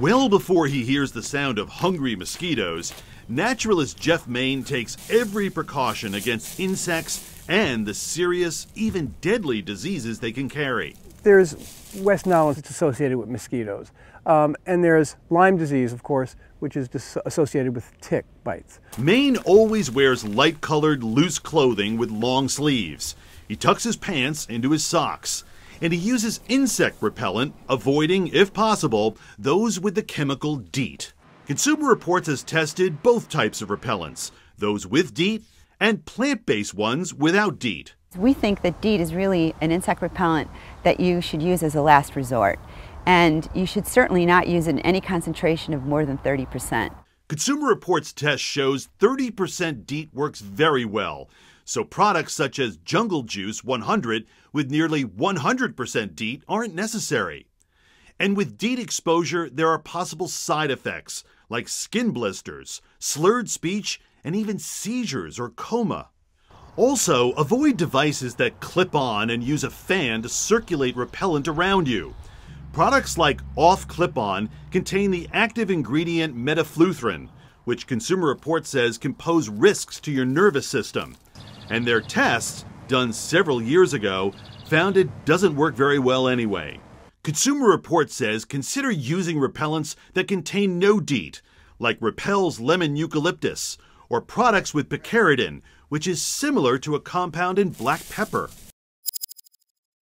Well before he hears the sound of hungry mosquitoes, naturalist Jeff Main takes every precaution against insects and the serious, even deadly diseases they can carry. There's West Nile that's associated with mosquitoes. Um, and there's Lyme disease, of course, which is associated with tick bites. Main always wears light colored, loose clothing with long sleeves. He tucks his pants into his socks and he uses insect repellent, avoiding, if possible, those with the chemical DEET. Consumer Reports has tested both types of repellents, those with DEET and plant based ones without DEET. We think that DEET is really an insect repellent that you should use as a last resort. And you should certainly not use it in any concentration of more than 30%. Consumer Reports test shows 30% DEET works very well, so products such as Jungle Juice 100 with nearly 100% DEET aren't necessary. And with DEET exposure, there are possible side effects like skin blisters, slurred speech, and even seizures or coma. Also, avoid devices that clip on and use a fan to circulate repellent around you. Products like Off Clip On contain the active ingredient metofluthrin, which Consumer Reports says can pose risks to your nervous system and their tests, done several years ago, found it doesn't work very well anyway. Consumer Reports says consider using repellents that contain no DEET, like Repel's lemon eucalyptus, or products with picaridin, which is similar to a compound in black pepper.